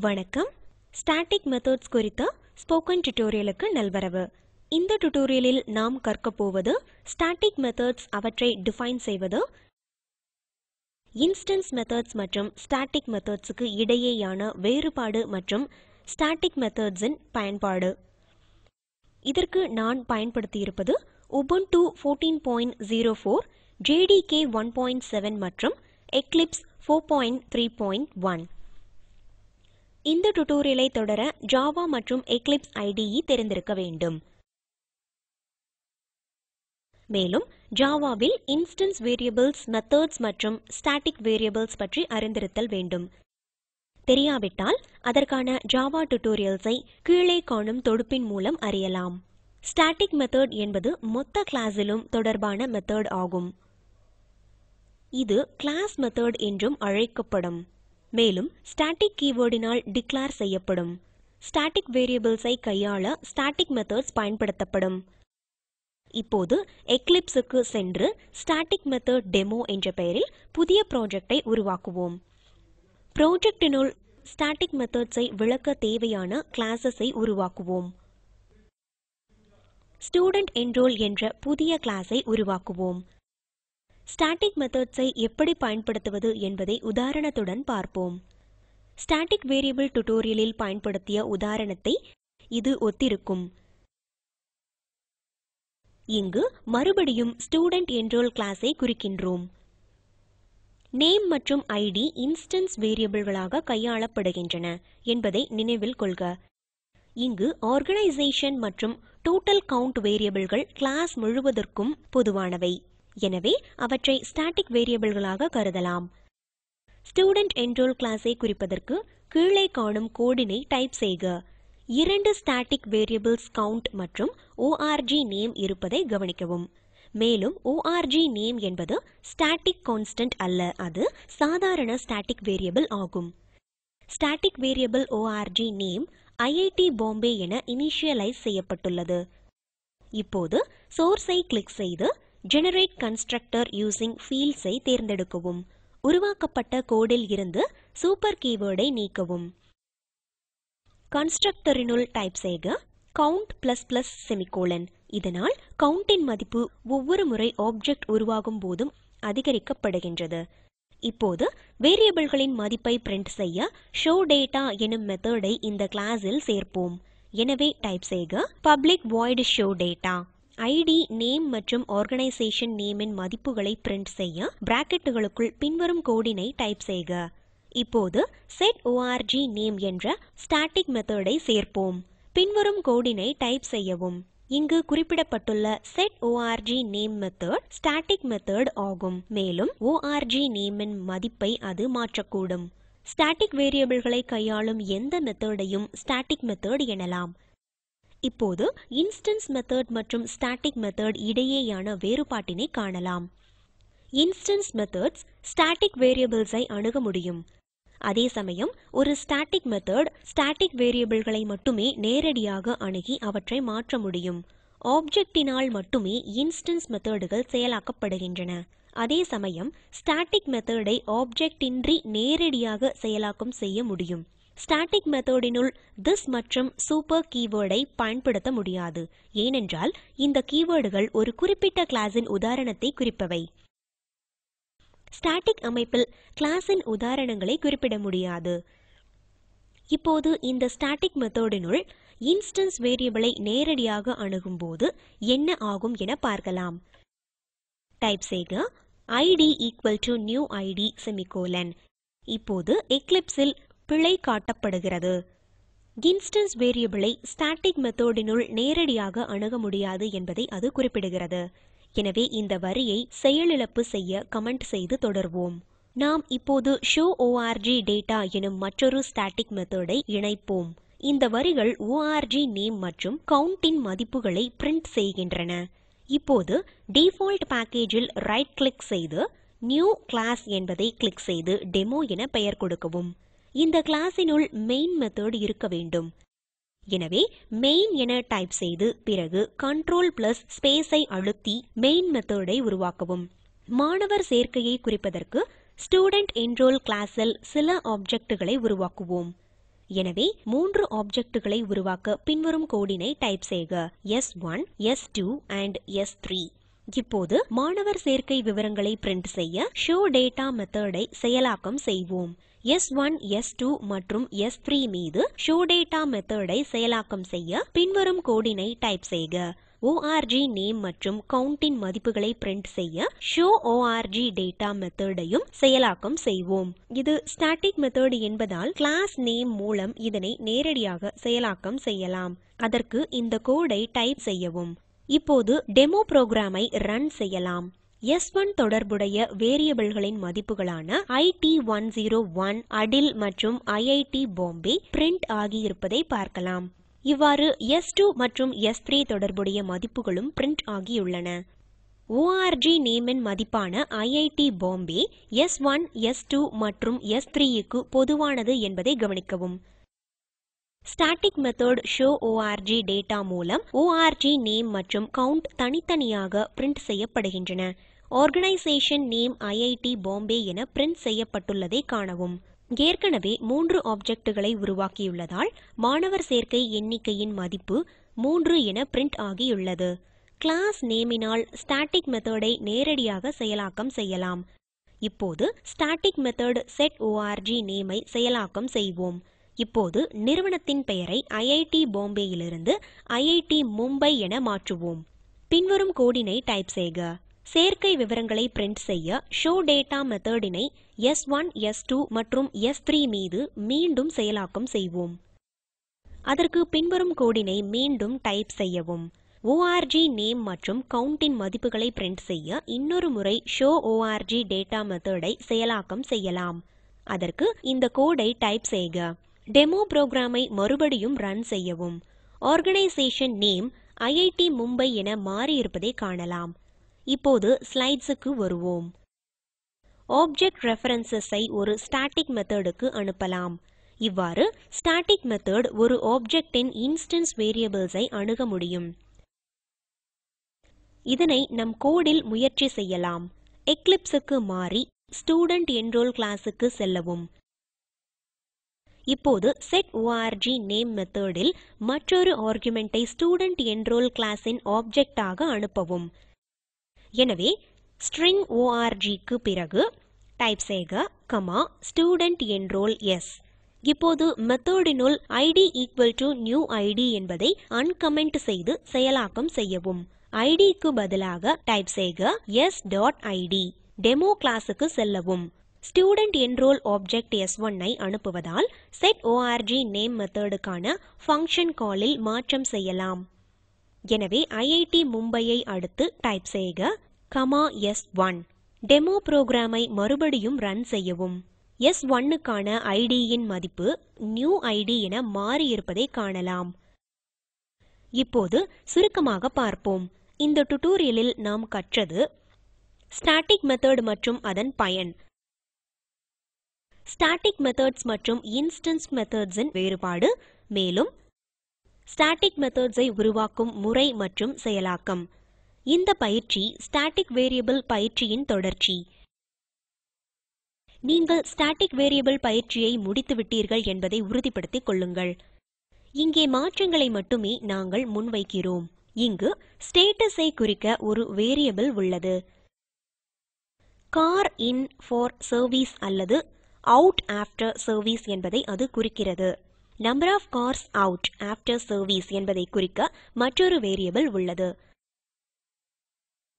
வணக்கம். Static methods குறித்த spoken டியூட்டோரியலுக்கு நல்வரவு. இந்த டியூட்டோரியலில் நாம் கற்கப் போவது ஸ்டாட்டிக் மெத்தட்ஸ் அவற்றை டிஃபைன் செய்வது இன்ஸ்டன்ஸ் மெத்தட்ஸ் மற்றும் ஸ்டாட்டிக் மெத்தட்ஸுக்கு இடையேயான வேறுபாடு மற்றும் ஸ்டாட்டிக் மெத்தட்ஸின் பயன்பாடு. இதற்கு நான் பயன்படுத்தியிருப்பது உபுண்டு 14.04 JDK 1.7 மற்றும் எக்லிப்ஸ் 4.3.1 இந்த டுடோரியலை தொடர ஜாவா மற்றும் எக்லிப்ஸ் IDE தெரிந்திருக்க வேண்டும். மேலும் ஜாவாவில் இன்ஸ்டன்ஸ் வேரியபிள்ஸ் மெத்தட்ஸ் மற்றும் ஸ்டாட்டிக் வேரியபிள்ஸ் பற்றி அறிந்திருத்தல் வேண்டும். தெரியாவிட்டால் அதற்கான ஜாவா டுடோரியல்ஸை கீழே காணும் தொடுப்பின் மூலம் அறியலாம். ஸ்டாட்டிக் மெத்தட் என்பது மொத்த கிளாஸிலும் தொடர்பான மெத்தட் ஆகும். இது கிளாஸ் மெத்தட் என்றும் அழைக்கப்படும். மேலும் ஸ்டாட்டிக் கீவேர்டினால் டிக்ளேர் செய்யப்படும். ஸ்டாட்டிக் வேரியபிள்ஸை கையாள ஸ்டாட்டிக் மெத்தட்ஸ் பயன்படுத்தப்படும். இப்போது எக்லிப்ஸுக்கு சென்று ஸ்டாட்டிக் மெத்தட் டெமோ என்ற பெயரில் புதிய ப்ராஜெக்டை உருவாக்குவோம். ப்ராஜெக்டினுள் ஸ்டாட்டிக் மெத்தட்ஸை விளக்க தேவையான கிளாஸஸை உருவாக்குவோம். ஸ்டூடெண்ட் என்ரோல் என்ற புதிய கிளாஸை உருவாக்குவோம். ஸ்டாட்டிக் மெத்தட்ஸை எப்படி பயன்படுத்துவது என்பதை உதாரணத்துடன் பார்ப்போம். ஸ்டாட்டிக் வேரியபிள் டுடோரியலில் பயன்படுத்திய உதாரணத்தை இது ஒத்திருக்கும். இங்கு மறுபடியும் ஸ்டூடெண்ட் என்ரோல் கிளாஸை குறிக்கின்றோம். நேம் மற்றும் ஐடி இன்ஸ்டன்ஸ் வேரியபிள்களாக கையாளப்படுகின்றன என்பதை நினைவில் கொள்க. இங்கு ஆர்கனைசேஷன் மற்றும் டோட்டல் கவுண்ட் வேரியபிள்கள் கிளாஸ் முழுவதற்கும் பொதுவானவை. எனவே அவற்றை ஸ்டாட்டிக் வேரியபிள்களாக கருதலாம். ஸ்டூடெண்ட் என்ரோல் கிளாஸை குறிப்பதற்கு கீழே காணும் கோடினை டைப் செய்க. இரண்டு ஸ்டாட்டிக் வேரியபிள்ஸ் கவுண்ட் மற்றும் ஓஆர்ஜி நேம் இருப்பதை கவனிக்கவும். மேலும் ஓஆர்ஜி நேம் என்பது ஸ்டாட்டிக் கான்ஸ்டன்ட் அல்ல அது சாதாரண ஸ்டாட்டிக் வேரியபிள் ஆகும். Static variable O R G name IIT Bombay என இனிஷியலைஸ் செய்யப்பட்டுள்ளது. இப்போது சோர்ஸை கிளிக் செய்து ஜெனரேட் கன்ஸ்ட்ரக்டர் யூசிங் ஃபீல்ட்ஸை தேர்ந்தெடுக்கவும். உருவாக்கப்பட்ட கோடில் இருந்து சூப்பர் கீவேர்டை நீக்கவும். கன்ஸ்ட்ரக்டரினுள் டைப் செய்க கவுண்ட் பிளஸ் பிளஸ் செமிகோலன் இதனால் கவுண்டின் மதிப்பு ஒவ்வொரு முறை ஆப்ஜெக்ட் உருவாகும் போதும் அதிகரிக்கப்படுகின்றது. இப்போது வேரியபிள்களின் மதிப்பை பிரிண்ட் செய்ய ஷோ டேட்டா எனும் மெத்தடை இந்த கிளாஸில் சேர்ப்போம். எனவே டைப் செய்க public void show data ID name மற்றும் ஆர்கனைசேஷன் நேமின் மதிப்புகளை பிரிண்ட் செய்ய பிராக்கெட்டுகளுக்குள் பின்வரும் கோடினை டைப் செய்க. இப்போது set O R G name என்ற ஸ்டாட்டிக் மெத்தடை சேர்ப்போம். பின்வரும் கோடினை டைப் செய்யவும். இங்கு குறிப்பிடப்பட்டுள்ள set O R G name method static method ஆகும். மேலும் ஓஆர்ஜி நேமின் மதிப்பை அது மாற்றக்கூடும். ஸ்டாட்டிக் வேரியபிள்களை கையாளும் எந்த மெத்தடையும் ஸ்டாட்டிக் மெத்தட் எனலாம். இப்போது இன்ஸ்டன்ஸ் மெத்தட் மற்றும் ஸ்டாட்டிக் மெத்தட் இடையேயான வேறுபாட்டினை காணலாம். இன்ஸ்டன்ஸ் மெத்தட்ஸ் ஸ்டாட்டிக் வேரியபிள்ஸை அணுக முடியும். அதே சமயம் ஒரு ஸ்டாட்டிக் மெத்தட் ஸ்டாட்டிக் வேரியபிள்களை மட்டுமே நேரடியாக அணுகி அவற்றை மாற்ற முடியும். ஆப்ஜெக்டினால் மட்டுமே இன்ஸ்டன்ஸ் மெத்தடுகள் செயலாக்கப்படுகின்றன. அதே சமயம் ஸ்டாட்டிக் மெத்தடை ஆப்ஜெக்டின்றி நேரடியாக செயலாக்கம் செய்ய முடியும். ஸ்டாட்டிக் மெத்தடினுள் திஸ் மற்றும் சூப்பர் கீவேர்டை பயன்படுத்த முடியாது. ஏனென்றால் இந்த கீவேர்டுகள் ஒரு குறிப்பிட்ட கிளாஸின் உதாரணத்தை குறிப்பவை. ஸ்டாட்டிக் அமைப்பில் கிளாஸின் உதாரணங்களை குறிப்பிட முடியாது. இப்போது இந்த ஸ்டாட்டிக் மெத்தோடினுள் இன்ஸ்டன்ஸ் வேரியபிளை நேரடியாக அணுகும்போது என்ன ஆகும் என பார்க்கலாம். டைப் செய்க id equal to new id semicolon இப்போது எக்லிப்ஸில் பிழை காட்டப்படுகிறது. இன்ஸ்டன்ஸ் வேரியபிளை ஸ்டாட்டிக் மெத்தோடினுள் நேரடியாக அணுக முடியாது என்பதை அது குறிப்பிடுகிறது. எனவே இந்த வரியை செயலிழப்பு செய்ய கமெண்ட் செய்து தொடர்வோம். நாம் இப்போது ஷோ ஓஆர்ஜி டேட்டா எனும் மற்றொரு ஸ்டாட்டிக் மெத்தடை இணைப்போம். இந்த வரிகள் ஓஆர்ஜி நேம் மற்றும் கவுண்டின் மதிப்புகளை பிரிண்ட் செய்கின்றன. இப்போது டிஃபால்ட் பேக்கேஜில் ரைட் கிளிக் செய்து நியூ கிளாஸ் என்பதை கிளிக் செய்து டெமோ என பெயர் கொடுக்கவும். இந்த கிளாஸினுள் மெயின் மெத்தட் இருக்க வேண்டும். எனவே மெயின் என டைப் செய்து பிறகு கண்ட்ரோல் பிளஸ் ஸ்பேஸை அழுத்தி மெயின் மெத்தடை உருவாக்கவும். மாணவர் சேர்க்கையை குறிப்பதற்கு ஸ்டூடெண்ட் என்ரோல் கிளாஸில் சில ஆப்ஜெக்ட்டுகளை உருவாக்குவோம். எனவே மூன்று ஆப்ஜெக்ட்டுகளை உருவாக்க பின்வரும் கோடினை டைப் செய்க. S one S two and S three இப்போது மாணவர் சேர்க்கை விவரங்களை பிரிண்ட் செய்ய ஷோ டேட்டா மெத்தடை செயலாக்கம் செய்வோம். S1, S2 மற்றும் S3 மீது ஷோ டேட்டா மெத்தடை செயலாக்கம் செய்ய பின்வரும் கோடினை டைப் செய்க. Org நேம் மற்றும் கவுண்டின் மதிப்புகளை பிரிண்ட் செய்ய ஷோ org டேட்டா மெத்தடையும் செயலாக்கம் செய்வோம். இது ஸ்டாட்டிக் மெத்தட் என்பதால் கிளாஸ் நேம் மூலம் இதனை நேரடியாக செயலாக்கம் செய்யலாம். அதற்கு இந்த கோடை டைப் செய்யவும். இப்போது டெமோ புரோகிராமை ரன் செய்யலாம். S1 தொடர்புடைய வேரியபிள்களின் மதிப்புகளான IT101 அடில் மற்றும் IIT பாம்பே பிரிண்ட் ஆகியிருப்பதை பார்க்கலாம். இவ்வாறு S2 மற்றும் S3 தொடர்புடைய மதிப்புகளும் பிரிண்ட் ஆகியுள்ளன. Org நேமின் மதிப்பான IIT பாம்பே S1, S2 மற்றும் S3 க்கு பொதுவானது என்பதை கவனிக்கவும். Static method show org data மூலம் org நேம் மற்றும் கவுண்ட் தனித்தனியாக பிரிண்ட் செய்யப்படுகின்றன. ஆர்கனைசேஷன் நேம் IIT பாம்பே என பிரிண்ட் செய்யப்பட்டுள்ளதை காணவும். ஏற்கனவே மூன்று ஆப்ஜெக்ட்டுகளை உருவாக்கியுள்ளதால் மாணவர் சேர்க்கை எண்ணிக்கையின் மதிப்பு மூன்று என பிரிண்ட் ஆகியுள்ளது. கிளாஸ் நேமினால் ஸ்டாட்டிக் மெத்தடை நேரடியாக செயலாக்கம் செய்யலாம். இப்போது ஸ்டாட்டிக் மெத்தட் செட் ஓஆர்ஜி நேமை செயலாக்கம் செய்வோம். இப்போது நிறுவனத்தின் பெயரை ஐஐடி பாம்பேயிலிருந்து ஐஐடி மும்பை என மாற்றுவோம். பின்வரும் கோடினை டைப் செய்க. சேர்க்கை விவரங்களை பிரிண்ட் செய்ய ஷோ டேட்டா மெத்தடினை S1, S2 மற்றும் S3 மீது மீண்டும் செயலாக்கம் செய்வோம். அதற்கு பின்வரும் கோடினை மீண்டும் டைப் செய்யவும். Org நேம் மற்றும் கவுண்டின் மதிப்புகளை பிரிண்ட் செய்ய இன்னொரு முறை ஷோ org டேட்டா மெத்தடை செயலாக்கம் செய்யலாம். அதற்கு இந்த கோடை டைப் செய்க. டெமோ புரோகிராமை மறுபடியும் ரன் செய்யவும். ஆர்கனைசேஷன் நேம் ஐஐடி மும்பை என மாறியிருப்பதை காணலாம். இப்போது ஸ்லைட்ஸுக்கு வருவோம். ஆப்ஜெக்ட் ரெஃபரன்சஸை ஒரு ஸ்டாட்டிக் மெத்தடுக்கு அனுப்பலாம். இவ்வாறு ஸ்டாட்டிக் மெத்தட் ஒரு ஆப்ஜெக்டின் இன்ஸ்டன்ஸ் வேரியபிள்ஸை அணுக முடியும். இதனை நம் கோடில் முயற்சி செய்யலாம். எக்லிப்ஸுக்கு மாறி ஸ்டூடெண்ட் என்ரோல் கிளாஸுக்கு செல்லவும். இப்போது set org நேம் மெத்தடில் மற்றொரு ஆர்குமெண்ட்டை ஸ்டூடெண்ட் என்ரோல் கிளாஸின் ஆப்ஜெக்டாக அனுப்பவும். எனவே ஸ்ட்ரிங் ஓஆர்ஜிக்கு பிறகு டைப் செய்க கமா ஸ்டூடெண்ட் என்ரோல் எஸ் இப்போது மெத்தடினுள் ID equal to new ID என்பதை அன்கமெண்ட் செய்து செயலாக்கம் செய்யவும். ஐடிக்கு பதிலாக டைப் செய்க s டாட் ஐடி டெமோ கிளாஸுக்கு செல்லவும். ஸ்டூடெண்ட் என்ரோல் ஆப்ஜெக்ட் எஸ் ஒன்னை அனுப்புவதால் set O R G name மெத்தடுக்கான function காலில் மாற்றம் செய்யலாம். எனவே ஐஐடி மும்பையை அடுத்து டைப் செய்க கமா S1 டெமோ புரோகிராமை மறுபடியும் ரன் செய்யவும். S1 க்கான ID மதிப்பு நியூ ID என மாறியிருப்பதை காணலாம். இப்போது சுருக்கமாக பார்ப்போம். இந்த டுடோரியலில் நாம் கற்றது ஸ்டாட்டிக் மெத்தட் மற்றும் அதன் பயன். ஸ்டாட்டிக் மெத்தட்ஸ் மற்றும் இன்ஸ்டன்ஸ் மெத்தட்ஸின் வேறுபாடு மேலும் ஸ்டாட்டிக் மெத்தட்ஸை உருவாக்கும் முறை மற்றும் செயலாக்கம். இந்த பயிற்சி ஸ்டாட்டிக் வேரியபிள் பயிற்சியின் தொடர்ச்சி. நீங்கள் ஸ்டாட்டிக் வேரியபிள் பயிற்சியை முடித்துவிட்டீர்கள் என்பதை உறுதிப்படுத்திக் கொள்ளுங்கள். இங்கே மாற்றங்களை மட்டுமே நாங்கள் முன்வைக்கிறோம். இங்கு ஸ்டேட்டஸை குறிக்க ஒரு வேரியபிள் உள்ளது. கார் இன் ஃபார் சர்வீஸ் அல்லது அவுட் ஆஃப்டர் சர்வீஸ் என்பதை அது குறிக்கிறது. Number of cars out after service என்பதை குறிக்க மற்றொரு வேரியபிள் உள்ளது.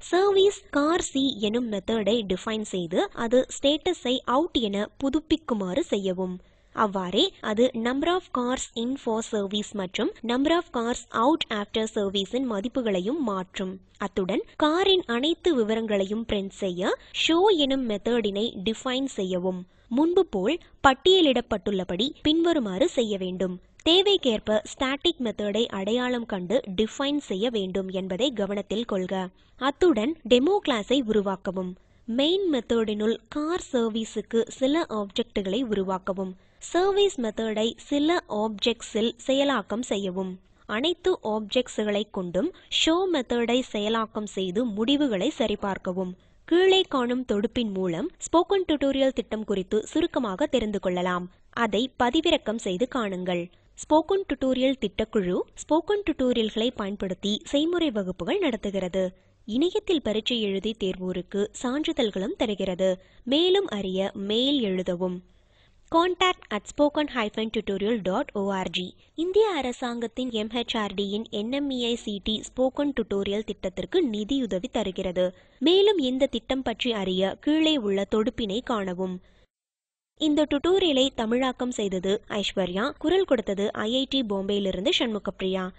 சர்வீஸ் கார் சி எனும் மெத்தடை டிஃபைன் செய்து அது ஸ்டேட்டஸை அவுட் என புதுப்பிக்குமாறு செய்யவும். அவ்வாறே அது number of cars in for service மற்றும் number of cars out after சர்வீஸின் மதிப்புகளையும் மாற்றும். அத்துடன் காரின் அனைத்து விவரங்களையும் பிரிண்ட் செய்ய ஷோ எனும் மெத்தடினை டிஃபைன் செய்யவும். முன்பு போல் பட்டியலிடப்பட்டுள்ளபடி பின்வருமாறு செய்ய வேண்டும். தேவைக்கேற்ப ஸ்டாட்டிக் மெத்தடை அடையாளம் கண்டு டிஃபைன் செய்ய வேண்டும் என்பதை கவனத்தில் கொள்க. அத்துடன் டெமோ கிளாஸை உருவாக்கவும். மெயின் மெத்தடினுள் கார் சர்வீஸுக்கு சில ஆப்ஜெக்ட்டுகளை உருவாக்கவும். சர்வீஸ் மெத்தடை சில ஆப்ஜெக்ட்ஸில் செயலாக்கம் செய்யவும். அனைத்து ஆப்ஜெக்ட்ஸ்களை கொண்டும் ஷோ மெத்தடை செயலாக்கம் செய்து முடிவுகளை சரிபார்க்கவும். கீழே காணும் தொடுப்பின் மூலம் ஸ்போக்கன் டியூட்டோரியல் திட்டம் குறித்து சுருக்கமாக தெரிந்து கொள்ளலாம். அதை பதிவிறக்கம் செய்து காணுங்கள். ஸ்போக்கன் டுடோரியல் திட்டக்குழு ஸ்போக்கன் டுடோரியல்களை பயன்படுத்தி செய்முறை வகுப்புகள் நடத்துகிறது. இணையத்தில் பரீட்சை எழுதி தேர்வோருக்கு சான்றிதழ்களும் தருகிறது. மேலும் அறிய மெயில் எழுதவும். Contact at spoken hyphen tutorial dot O R G இந்திய அரசாங்கத்தின் எம்ஹெச்ஆர்டியின் NMEICT ஸ்போக்கன் டுடோரியல் திட்டத்திற்கு நிதியுதவி தருகிறது. மேலும் இந்த திட்டம் பற்றி அறிய கீழே உள்ள தொடுப்பினை காணவும். இந்த டுடோரியலை தமிழாக்கம் செய்தது ஐஸ்வர்யா குரல் கொடுத்தது ஐஐடி பாம்பேயிலிருந்து சண்முகப்பிரியா.